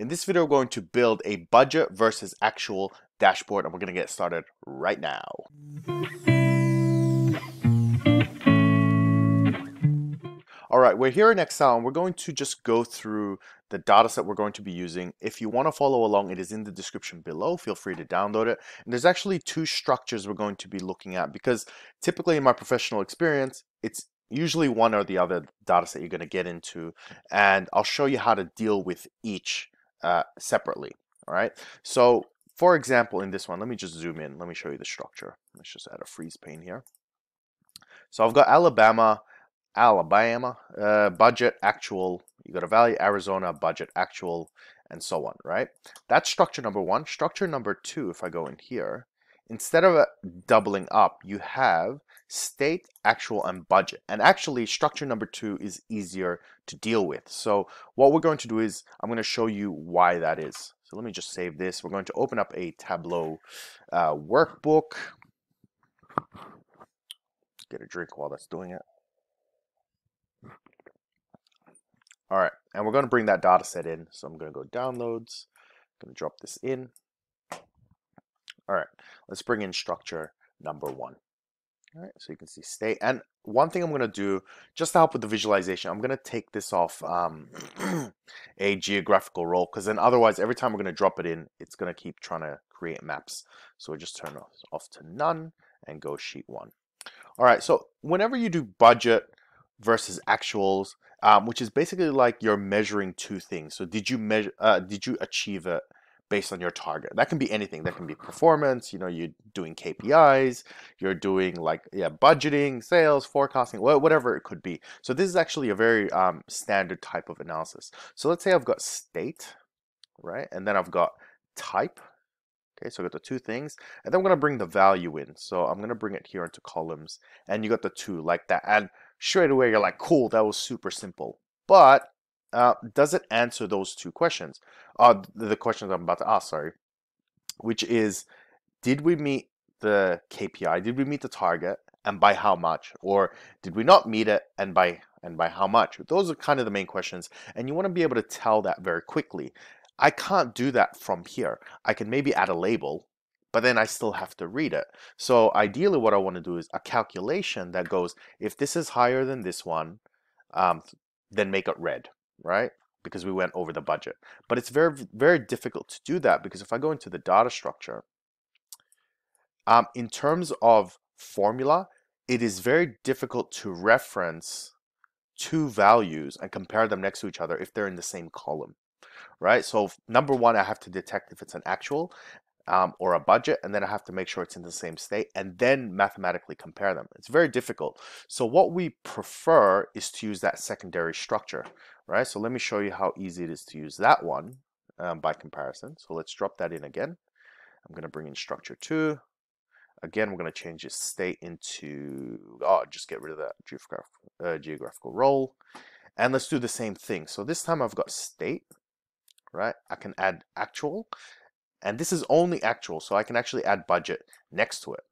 In this video, we're going to build a budget versus actual dashboard and we're going to get started right now. All right, we're here in Excel and we're going to just go through the data set we're going to be using. If you want to follow along, it is in the description below. Feel free to download it. And there's actually two structures we're going to be looking at because typically in my professional experience, it's usually one or the other data set you're going to get into. And I'll show you how to deal with each uh, separately. All right. So for example, in this one, let me just zoom in. Let me show you the structure. Let's just add a freeze pane here. So I've got Alabama, Alabama, uh, budget, actual, you got a value, Arizona, budget, actual, and so on, right? That's structure number one. Structure number two, if I go in here, instead of doubling up, you have state, actual, and budget. And actually, structure number two is easier to deal with. So what we're going to do is, I'm going to show you why that is. So let me just save this. We're going to open up a Tableau uh, workbook. Get a drink while that's doing it. All right, and we're going to bring that data set in. So I'm going to go downloads. I'm going to drop this in. All right, let's bring in structure number one. All right, so you can see state. And one thing I'm going to do, just to help with the visualization, I'm going to take this off um, a geographical role because then otherwise every time we're going to drop it in, it's going to keep trying to create maps. So we just turn off, to none and go sheet one. All right, so whenever you do budget versus actuals, um, which is basically like you're measuring two things. So did you measure, uh, did you achieve it based on your target. That can be anything. That can be performance. You know, you're doing KPIs. You're doing like yeah, budgeting, sales, forecasting, whatever it could be. So this is actually a very um, standard type of analysis. So let's say I've got state, right, and then I've got type. Okay, so I got the two things, and then I'm gonna bring the value in. So I'm gonna bring it here into columns, and you got the two like that. And straight away you're like, cool, that was super simple. But uh, does it answer those two questions? Uh, the questions I'm about to ask, sorry, which is, did we meet the KPI? Did we meet the target? And by how much? Or did we not meet it and by and by how much? Those are kind of the main questions. And you want to be able to tell that very quickly. I can't do that from here. I can maybe add a label, but then I still have to read it. So ideally what I want to do is a calculation that goes, if this is higher than this one, um, then make it red right? Because we went over the budget. But it's very, very difficult to do that because if I go into the data structure, um, in terms of formula, it is very difficult to reference two values and compare them next to each other if they're in the same column, right? So number one, I have to detect if it's an actual um, or a budget, and then I have to make sure it's in the same state and then mathematically compare them. It's very difficult. So what we prefer is to use that secondary structure, right? So let me show you how easy it is to use that one um, by comparison. So let's drop that in again. I'm going to bring in structure two. Again, we're going to change this state into, oh, just get rid of that geographical, uh, geographical role. And let's do the same thing. So this time I've got state, right? I can add actual and this is only actual, so I can actually add budget next to it,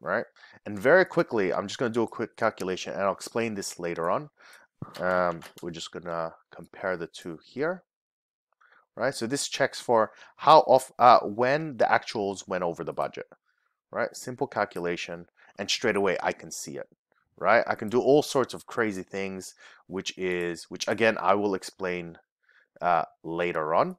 right? And very quickly, I'm just going to do a quick calculation, and I'll explain this later on. Um, we're just to compare the two here, right? So this checks for how off uh, when the actuals went over the budget, right? Simple calculation, and straight away I can see it, right? I can do all sorts of crazy things, which is which again I will explain uh, later on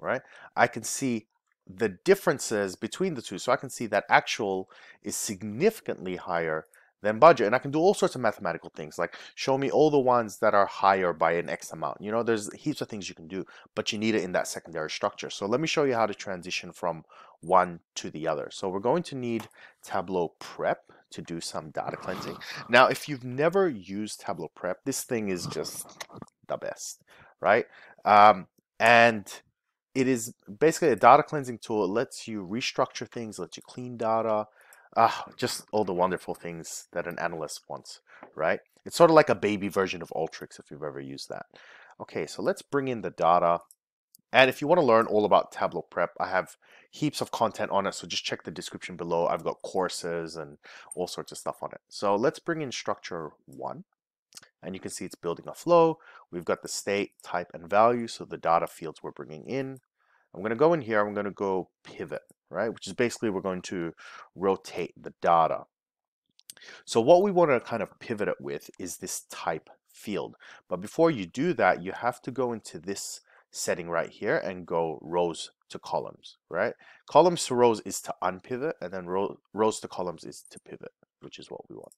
right? I can see the differences between the two. So I can see that actual is significantly higher than budget. And I can do all sorts of mathematical things, like show me all the ones that are higher by an X amount. You know, there's heaps of things you can do, but you need it in that secondary structure. So let me show you how to transition from one to the other. So we're going to need Tableau Prep to do some data cleansing. Now, if you've never used Tableau Prep, this thing is just the best, right? Um, and it is basically a data cleansing tool. It lets you restructure things, lets you clean data, ah, just all the wonderful things that an analyst wants, right? It's sort of like a baby version of Alteryx if you've ever used that. Okay, so let's bring in the data. And if you want to learn all about Tableau Prep, I have heaps of content on it, so just check the description below. I've got courses and all sorts of stuff on it. So let's bring in structure one. and you can see it's building a flow. We've got the state, type, and value, so the data fields we're bringing in. I'm going to go in here, I'm going to go pivot, right? Which is basically we're going to rotate the data. So what we want to kind of pivot it with is this type field. But before you do that, you have to go into this setting right here and go rows to columns, right? Columns to rows is to unpivot, and then row, rows to columns is to pivot, which is what we want,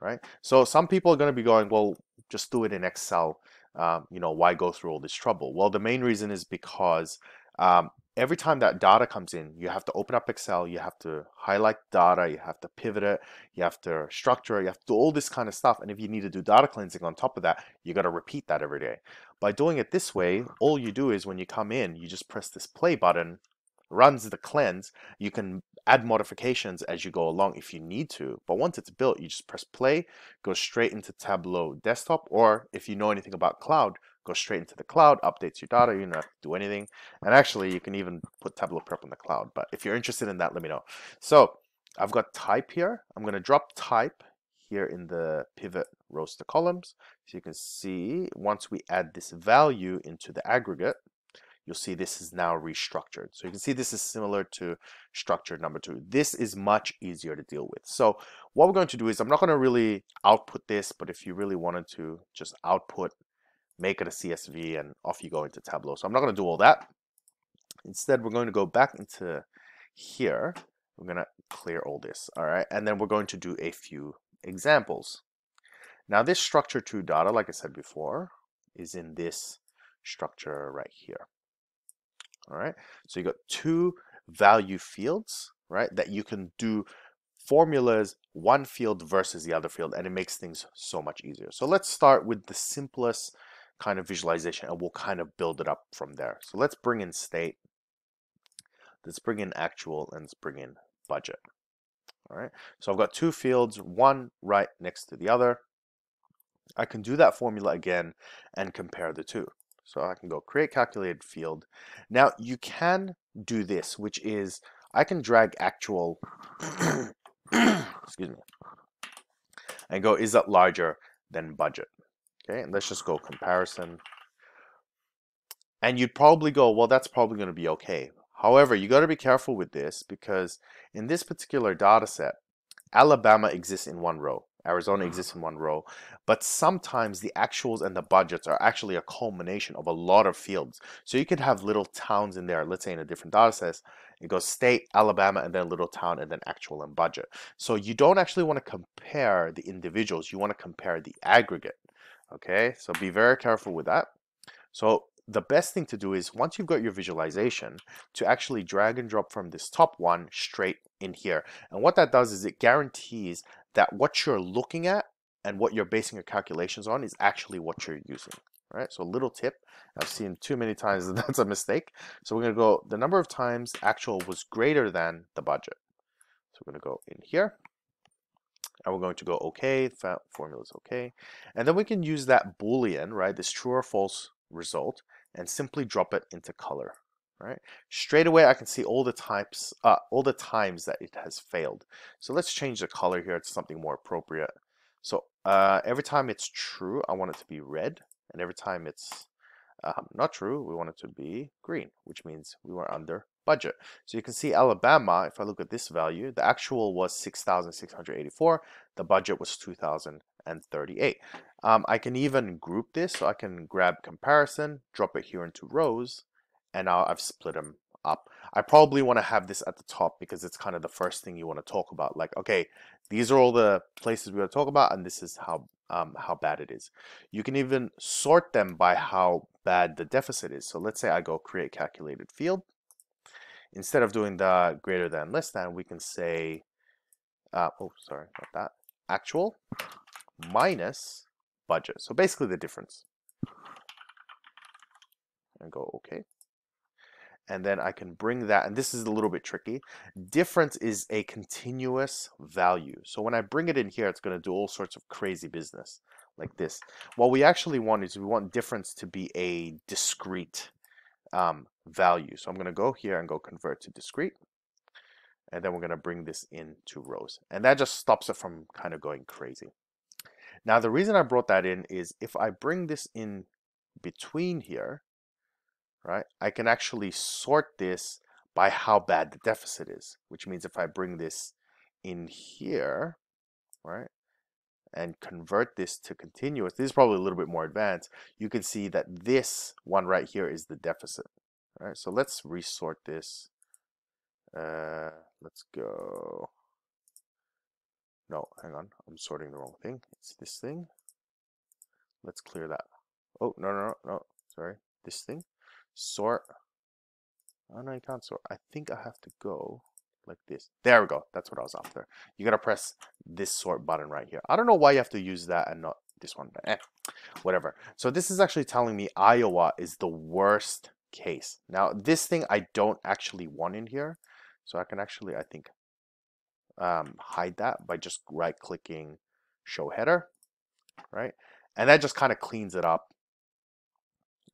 right? So some people are going to be going, well, just do it in Excel. Um, you know, why go through all this trouble? Well, the main reason is because um, every time that data comes in, you have to open up Excel, you have to highlight data, you have to pivot it, you have to structure it, you have to do all this kind of stuff. And if you need to do data cleansing on top of that, you got to repeat that every day. By doing it this way, all you do is when you come in, you just press this play button, runs the cleanse. You can add modifications as you go along if you need to. But once it's built, you just press play, go straight into Tableau desktop, or if you know anything about cloud, go straight into the cloud, updates your data, you don't have to do anything. And actually, you can even put Tableau Prep on the cloud. But if you're interested in that, let me know. So I've got type here. I'm going to drop type here in the pivot rows to columns. So you can see once we add this value into the aggregate, you'll see this is now restructured. So you can see this is similar to structure number two. This is much easier to deal with. So what we're going to do is I'm not going to really output this, but if you really wanted to just output make it a CSV, and off you go into Tableau. So I'm not going to do all that. Instead, we're going to go back into here. We're going to clear all this, all right? And then we're going to do a few examples. Now, this structure to data, like I said before, is in this structure right here. All right, so you got two value fields, right, that you can do formulas one field versus the other field, and it makes things so much easier. So let's start with the simplest kind of visualization and we'll kind of build it up from there. So let's bring in state, let's bring in actual, and let's bring in budget. All right, so I've got two fields, one right next to the other. I can do that formula again and compare the two. So I can go create calculated field. Now you can do this, which is I can drag actual, excuse me, and go, is that larger than budget? Okay, and let's just go comparison. And you'd probably go, well, that's probably going to be okay. However, you got to be careful with this because in this particular data set, Alabama exists in one row. Arizona mm-hmm. exists in one row, but sometimes the actuals and the budgets are actually a culmination of a lot of fields. So you could have little towns in there. Let's say in a different data set, it goes state, Alabama, and then little town, and then actual and budget. So you don't actually want to compare the individuals. You want to compare the aggregate. Okay, so be very careful with that. So the best thing to do is once you've got your visualization to actually drag and drop from this top one straight in here. And what that does is it guarantees that what you're looking at and what you're basing your calculations on is actually what you're using. Right, so a little tip, I've seen too many times that that's a mistake. So we're gonna go, the number of times actual was greater than the budget. So we're gonna go in here, and we're going to go okay, formula is okay. And then we can use that Boolean, right, this true or false result, and simply drop it into color, right? Straight away, I can see all the types, uh, all the times that it has failed. So let's change the color here to something more appropriate. So uh, every time it's true, I want it to be red. And every time it's um, not true, we want it to be green, which means we were under budget. So you can see Alabama, if I look at this value, the actual was 6,684. The budget was 2,038. Um, I can even group this. So I can grab comparison, drop it here into rows, and now I've split them up. I probably want to have this at the top because it's kind of the first thing you want to talk about. Like, okay, these are all the places we want to talk about, and this is how um, how bad it is. You can even sort them by how bad the deficit is. So let's say I go create calculated field. Instead of doing the greater than less than, we can say, uh, oh, sorry, not that, actual minus budget. So basically the difference. And go okay and then I can bring that, and this is a little bit tricky. Difference is a continuous value. So when I bring it in here, it's going to do all sorts of crazy business like this. What we actually want is we want difference to be a discrete um, value. So I'm going to go here and go convert to discrete. And then we're going to bring this into rows. And that just stops it from kind of going crazy. Now, the reason I brought that in is if I bring this in between here, right, I can actually sort this by how bad the deficit is, which means if I bring this in here, right, and convert this to continuous, this is probably a little bit more advanced, you can see that this one right here is the deficit. All right, so let's resort this. Uh, let's go. No, hang on, I'm sorting the wrong thing. It's this thing. Let's clear that. Oh, no, no, no, no, sorry. This thing. Sort. Oh, no, you can't sort. I think I have to go like this. There we go. That's what I was after. You got to press this sort button right here. I don't know why you have to use that and not this one, but eh, whatever. So this is actually telling me Iowa is the worst case. Now, this thing I don't actually want in here. So I can actually, I think, um, hide that by just right clicking show header, right? And that just kind of cleans it up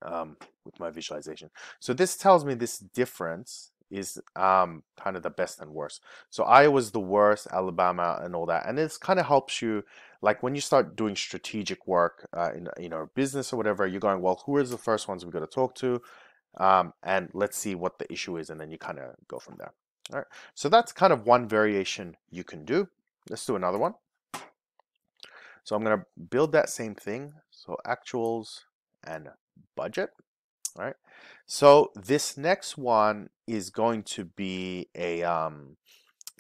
um, with my visualization. So this tells me this difference is um, kind of the best and worst. So Iowa's the worst, Alabama and all that. And this kind of helps you, like when you start doing strategic work uh, in you business or whatever, you're going, well, who are the first ones we got to talk to? Um, and let's see what the issue is, and then you kind of go from there. All right, so that's kind of one variation you can do. Let's do another one. So I'm going to build that same thing. So actuals and budget. All right. So this next one is going to be a um,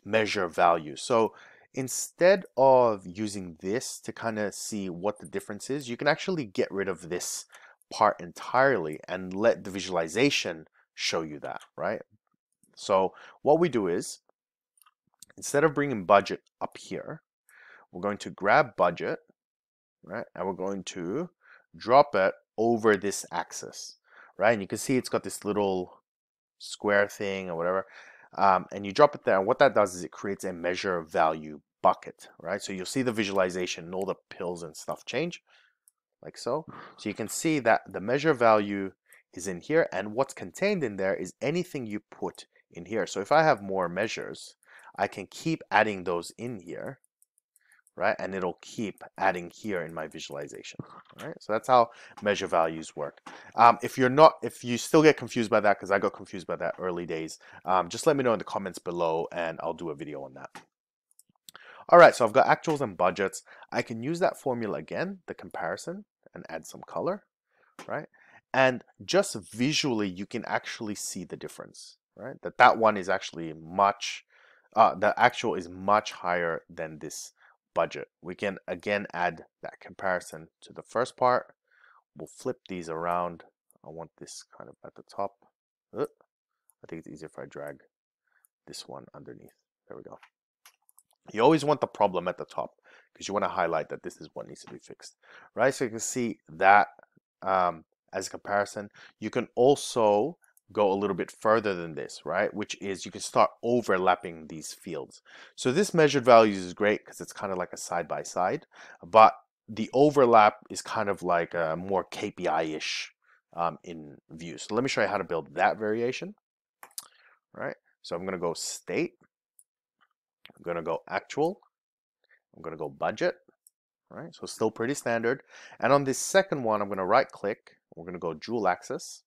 measure value. So instead of using this to kind of see what the difference is, you can actually get rid of this part entirely and let the visualization show you that, right? So what we do is, instead of bringing budget up here, we're going to grab budget, right? And we're going to drop it over this axis right? And you can see it's got this little square thing or whatever. Um, and you drop it there. And what that does is it creates a measure value bucket, right? So you'll see the visualization and all the pills and stuff change like so. So you can see that the measure value is in here and what's contained in there is anything you put in here. So if I have more measures, I can keep adding those in here right? And it'll keep adding here in my visualization, right? So that's how measure values work. Um, if you're not, if you still get confused by that, because I got confused by that early days, um, just let me know in the comments below and I'll do a video on that. All right, so I've got actuals and budgets. I can use that formula again, the comparison, and add some color, right? And just visually, you can actually see the difference, right? That that one is actually much, uh, the actual is much higher than this budget. We can again add that comparison to the first part. We'll flip these around. I want this kind of at the top. Uh, I think it's easier if I drag this one underneath. There we go. You always want the problem at the top because you want to highlight that this is what needs to be fixed, right? So you can see that um, as a comparison. You can also go a little bit further than this, right? Which is you can start overlapping these fields. So this measured values is great because it's kind of like a side by side, but the overlap is kind of like a more KPI-ish um, in view. So let me show you how to build that variation, right? So I'm going to go state. I'm going to go actual. I'm going to go budget, right? So still pretty standard. And on this second one, I'm going to right click. We're going to go dual axis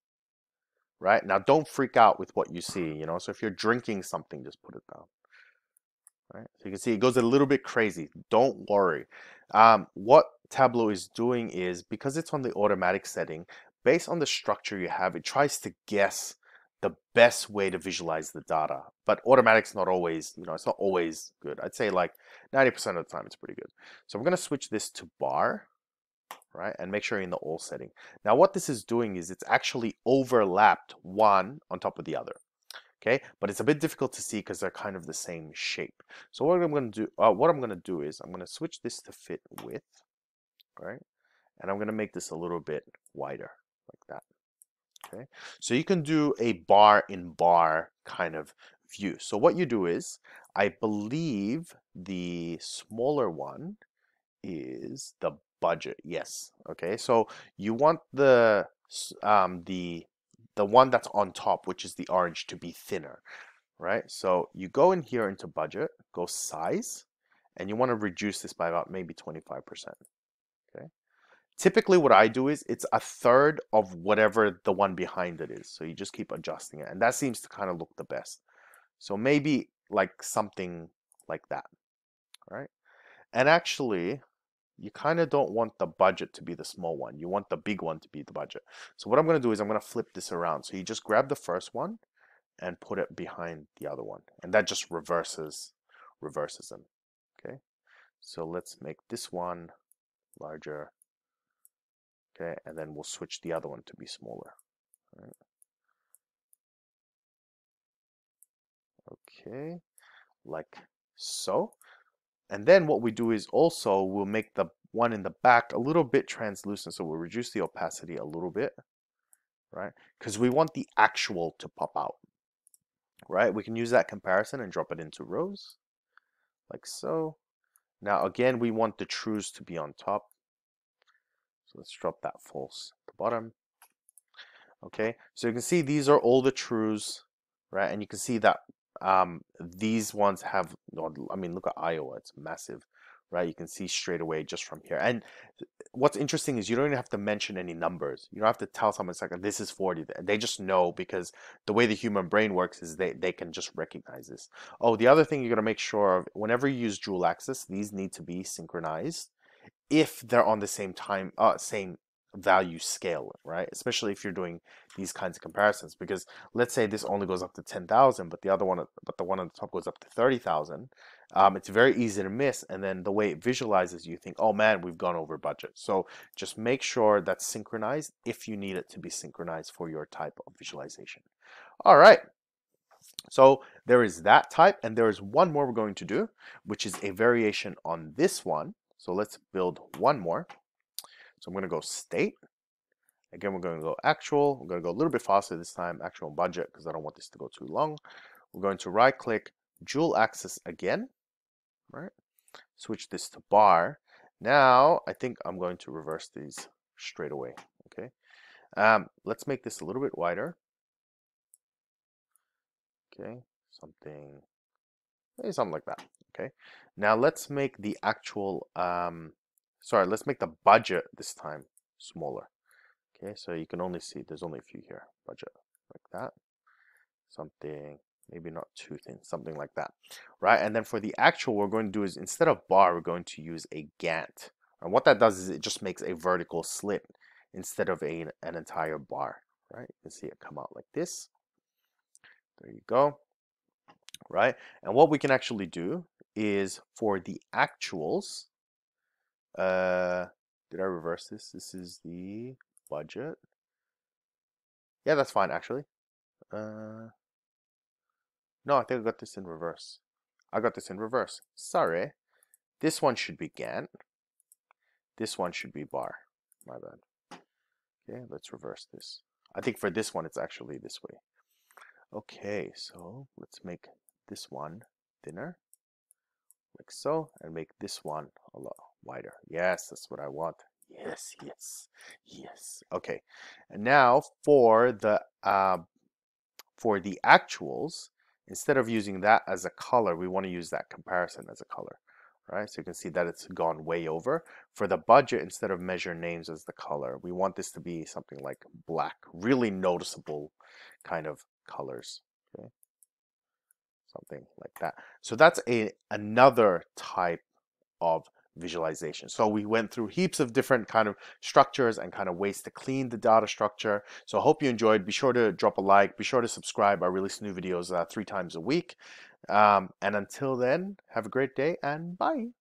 right? Now, don't freak out with what you see, you know? So if you're drinking something, just put it down, right? So you can see it goes a little bit crazy. Don't worry. Um, what Tableau is doing is, because it's on the automatic setting, based on the structure you have, it tries to guess the best way to visualize the data. But automatic's not always, you know, it's not always good. I'd say like 90% of the time it's pretty good. So I'm going to switch this to bar, right? And make sure you're in the all setting. Now what this is doing is it's actually overlapped one on top of the other. Okay, but it's a bit difficult to see because they're kind of the same shape. So what I'm going to do, uh, what I'm going to do is I'm going to switch this to fit width, right? And I'm going to make this a little bit wider, like that. Okay, so you can do a bar in bar kind of view. So what you do is, I believe the smaller one is the budget. Yes. Okay. So you want the um, the the one that's on top, which is the orange, to be thinner, right? So you go in here into budget, go size, and you want to reduce this by about maybe 25%. Okay. Typically what I do is it's a third of whatever the one behind it is. So you just keep adjusting it. And that seems to kind of look the best. So maybe like something like that. All right. And actually, you kind of don't want the budget to be the small one. You want the big one to be the budget. So what I'm going to do is I'm going to flip this around. So you just grab the first one and put it behind the other one. And that just reverses, reverses them. Okay. So let's make this one larger. Okay. And then we'll switch the other one to be smaller. Okay. Like so. And then what we do is also we'll make the one in the back a little bit translucent. So we'll reduce the opacity a little bit, right? Because we want the actual to pop out, right? We can use that comparison and drop it into rows like so. Now again, we want the trues to be on top. So let's drop that false at the bottom. Okay, so you can see these are all the trues, right? And you can see that um, these ones have, I mean, look at Iowa, it's massive, right? You can see straight away just from here. And what's interesting is you don't even have to mention any numbers. You don't have to tell someone, it's like, this is 40. They just know because the way the human brain works is they, they can just recognize this. Oh, the other thing you got to make sure of, whenever you use dual axis, these need to be synchronized if they're on the same time, uh, same value scale, right? Especially if you're doing these kinds of comparisons, because let's say this only goes up to 10,000, but the other one, but the one on the top goes up to 30,000. Um, it's very easy to miss. And then the way it visualizes, you think, oh man, we've gone over budget. So just make sure that's synchronized if you need it to be synchronized for your type of visualization. All right. So there is that type, and there is one more we're going to do, which is a variation on this one. So let's build one more. So I'm going to go state. Again, we're going to go actual. We're going to go a little bit faster this time, actual budget, because I don't want this to go too long. We're going to right click dual axis again, right? Switch this to bar. Now, I think I'm going to reverse these straight away, okay? Um, let's make this a little bit wider. Okay, something, maybe something like that, okay? Now let's make the actual um, sorry, let's make the budget this time smaller. Okay, so you can only see, there's only a few here, budget, like that. Something, maybe not too thin, something like that, right? And then for the actual, we're going to do is instead of bar, we're going to use a Gantt. And what that does is it just makes a vertical slit instead of a, an entire bar, right? You can see it come out like this. There you go, right? And what we can actually do is for the actuals, uh, did I reverse this? This is the budget. Yeah, that's fine actually. Uh, no, I think I got this in reverse. I got this in reverse. Sorry. This one should be Gantt. This one should be bar. My bad. Okay, let's reverse this. I think for this one, it's actually this way. Okay, so let's make this one thinner, like so, and make this one a lot wider. Yes, that's what I want. Yes, yes, yes. Okay, and now for the uh, for the actuals, instead of using that as a color, we want to use that comparison as a color. Right, so you can see that it's gone way over. For the budget, instead of measure names as the color, we want this to be something like black, really noticeable kind of colors. Okay, something like that. So that's a another type of visualization. So we went through heaps of different kind of structures and kind of ways to clean the data structure. So I hope you enjoyed. Be sure to drop a like. Be sure to subscribe. I release new videos uh, three times a week. Um, and until then, have a great day and bye.